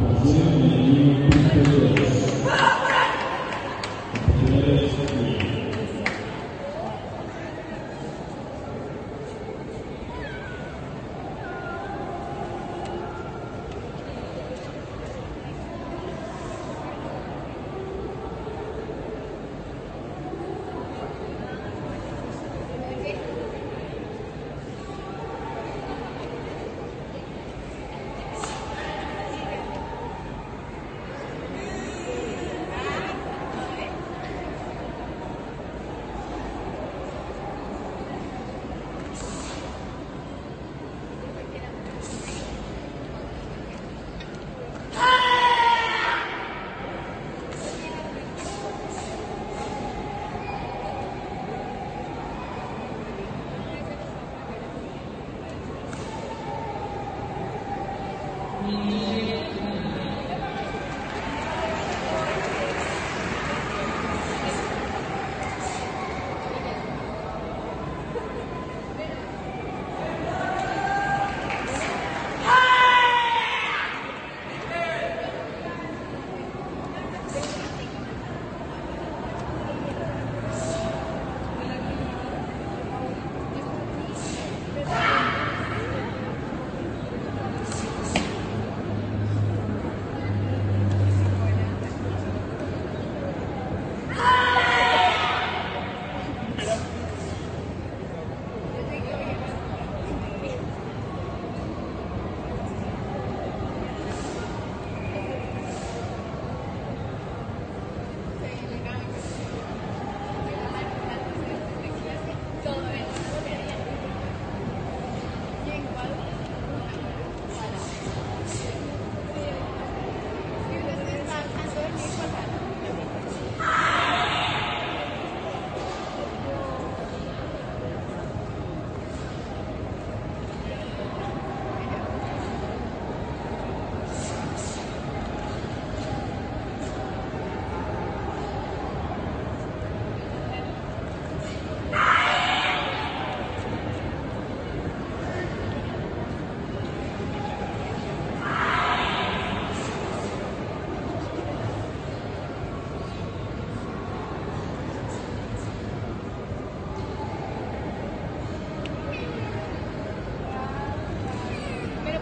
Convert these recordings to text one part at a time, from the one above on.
Yeah. Amen.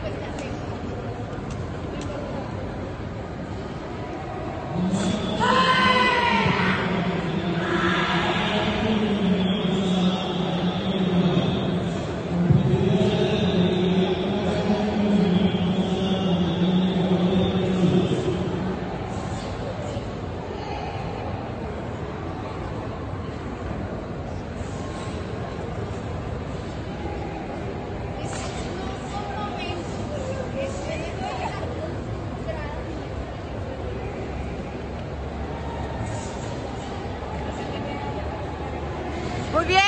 Gracias. Muy bien.